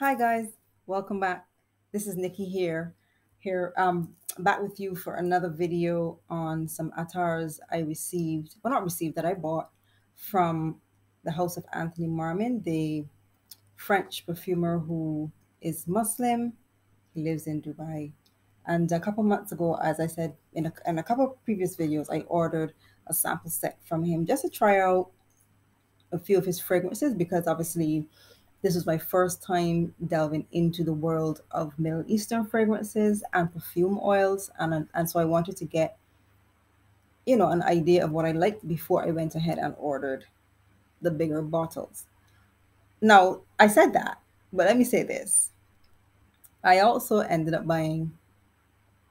Hi guys, welcome back. This is Nikki here. Here, um, back with you for another video on some attars I received, well not received, that I bought from the house of Anthony Marmin, the French perfumer who is Muslim. He lives in Dubai. And a couple months ago, as I said in a, in a couple previous videos, I ordered a sample set from him just to try out a few of his fragrances because obviously this was my first time delving into the world of Middle Eastern fragrances and perfume oils. And, and so I wanted to get, you know, an idea of what I liked before I went ahead and ordered the bigger bottles. Now, I said that, but let me say this. I also ended up buying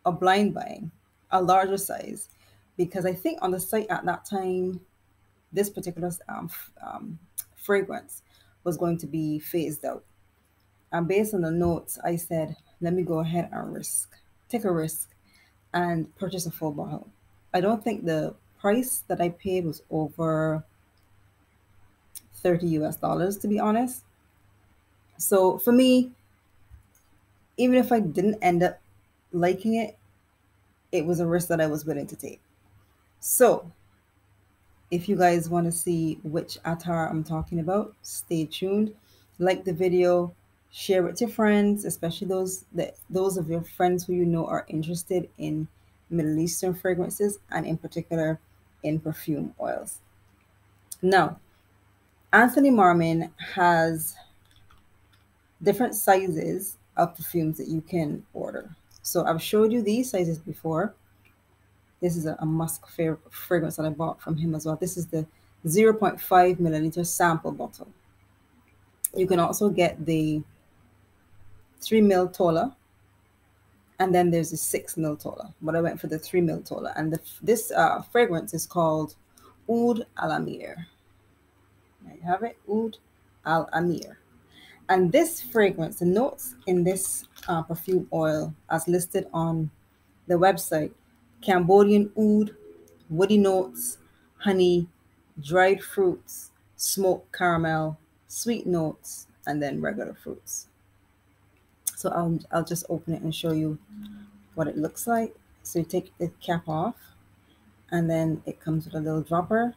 a blind buying, a larger size, because I think on the site at that time, this particular um, um, fragrance was going to be phased out. And based on the notes, I said, let me go ahead and risk, take a risk and purchase a full bottle. I don't think the price that I paid was over 30 US dollars, to be honest. So for me, even if I didn't end up liking it, it was a risk that I was willing to take. So if you guys want to see which attar I'm talking about, stay tuned. Like the video, share it to friends, especially those that those of your friends who you know are interested in Middle Eastern fragrances and in particular in perfume oils. Now, Anthony Marmin has different sizes of perfumes that you can order. So I've showed you these sizes before. This is a, a musk fragrance that I bought from him as well. This is the 0.5 milliliter sample bottle. You can also get the 3 mil Tola, and then there's a 6 mil Tola, but I went for the 3 mil Tola. And the, this uh, fragrance is called Oud Al Amir. There you have it, Oud Al Amir. And this fragrance, the notes in this uh, perfume oil, as listed on the website, Cambodian oud, woody notes, honey, dried fruits, smoked caramel, sweet notes, and then regular fruits. So I'll, I'll just open it and show you what it looks like. So you take the cap off and then it comes with a little dropper.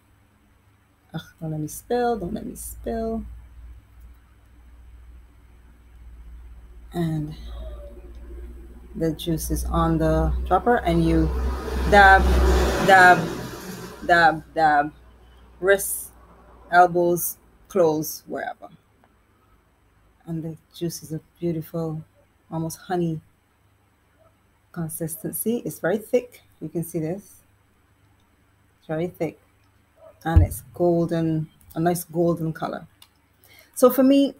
Ugh, don't let me spill, don't let me spill. And the juice is on the dropper and you dab, dab, dab, dab, wrists, elbows, clothes, wherever. And the juice is a beautiful, almost honey consistency. It's very thick. You can see this. It's very thick. And it's golden, a nice golden color. So for me,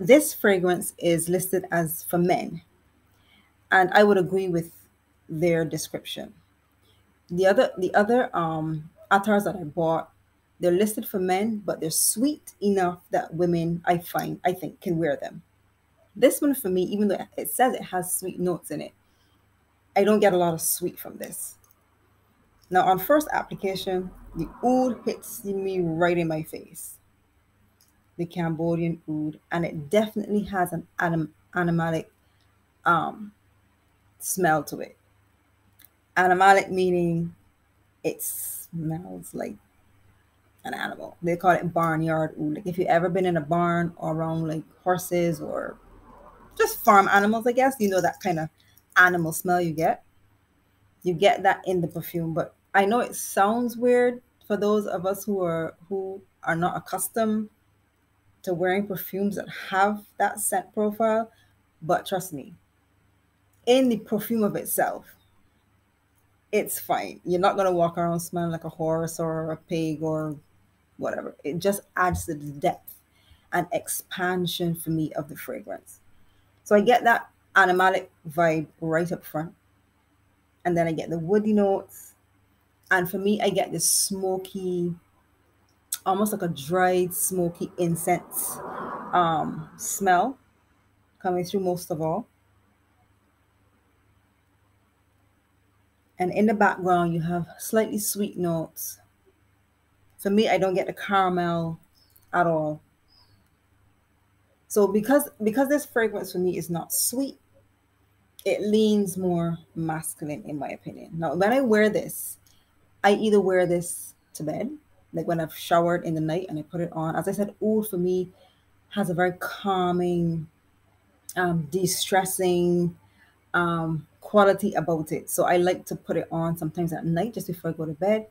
this fragrance is listed as for men and I would agree with their description. The other the other um attars that I bought, they're listed for men, but they're sweet enough that women I find I think can wear them. This one for me, even though it says it has sweet notes in it, I don't get a lot of sweet from this. Now on first application, the oud hits me right in my face. The Cambodian oud, and it definitely has an anim- animalic um, smell to it. Animalic meaning it smells like an animal. They call it barnyard oud. Like if you've ever been in a barn or around like horses or just farm animals, I guess, you know that kind of animal smell you get. You get that in the perfume, but I know it sounds weird for those of us who are who are not accustomed to wearing perfumes that have that scent profile, but trust me, in the perfume of itself, it's fine. You're not gonna walk around smelling like a horse or a pig or whatever. It just adds to the depth and expansion for me of the fragrance. So I get that animalic vibe right up front. And then I get the woody notes. And for me, I get this smoky, almost like a dried, smoky incense um, smell coming through most of all. And in the background, you have slightly sweet notes. For me, I don't get the caramel at all. So because because this fragrance for me is not sweet, it leans more masculine in my opinion. Now when I wear this, I either wear this to bed, like when I've showered in the night and I put it on. As I said, oud for me has a very calming, um, de-stressing um, quality about it. So I like to put it on sometimes at night just before I go to bed.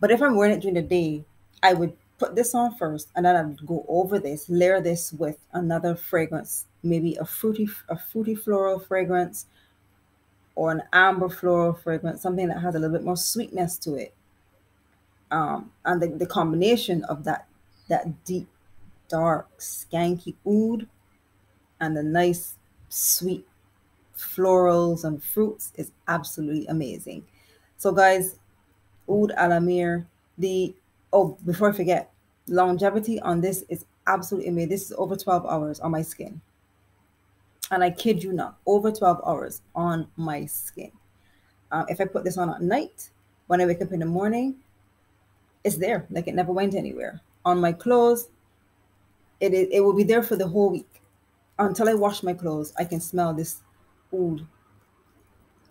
But if I'm wearing it during the day, I would put this on first and then I'd go over this, layer this with another fragrance, maybe a fruity a fruity floral fragrance or an amber floral fragrance, something that has a little bit more sweetness to it. Um, and the, the combination of that that deep, dark, skanky oud and the nice, sweet florals and fruits is absolutely amazing. So, guys, Oud Al Amir, the oh, before I forget, longevity on this is absolutely amazing. This is over 12 hours on my skin. And I kid you not, over 12 hours on my skin. Um, if I put this on at night, when I wake up in the morning, it's there. Like it never went anywhere. On my clothes, it, it, it will be there for the whole week. Until I wash my clothes, I can smell this oud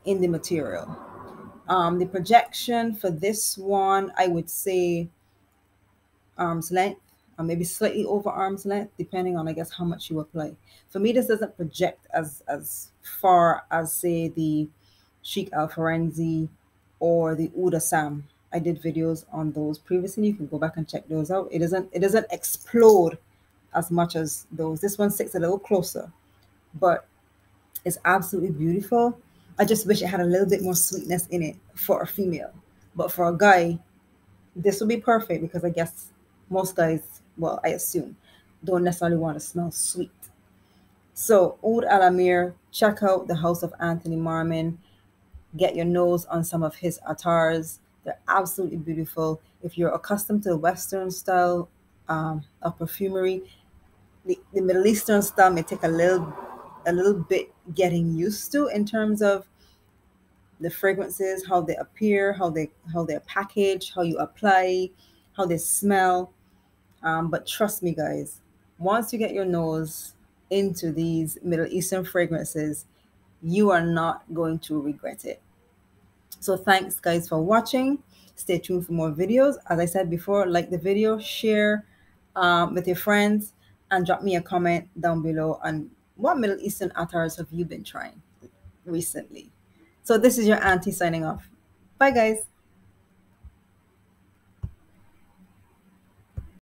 in the material. Um, the projection for this one, I would say arm's length, or maybe slightly over arm's length, depending on, I guess, how much you apply. For me, this doesn't project as as far as, say, the Chic Al Ferenzi or the Oud Sam. I did videos on those previously. You can go back and check those out. It doesn't it doesn't explode as much as those. This one sits a little closer, but it's absolutely beautiful. I just wish it had a little bit more sweetness in it for a female. But for a guy, this would be perfect because I guess most guys, well, I assume, don't necessarily want to smell sweet. So, Oud Al Amir, check out the house of Anthony Marmin. Get your nose on some of his attars. They're absolutely beautiful. If you're accustomed to the Western style um, of perfumery, the, the Middle Eastern style may take a little a little bit getting used to in terms of the fragrances, how they appear, how they how they're packaged, how you apply, how they smell. Um, but trust me, guys, once you get your nose into these Middle Eastern fragrances, you are not going to regret it. So thanks, guys, for watching. Stay tuned for more videos. As I said before, like the video, share um, with your friends, and drop me a comment down below on what Middle Eastern attars have you been trying recently? So this is your auntie signing off. Bye, guys.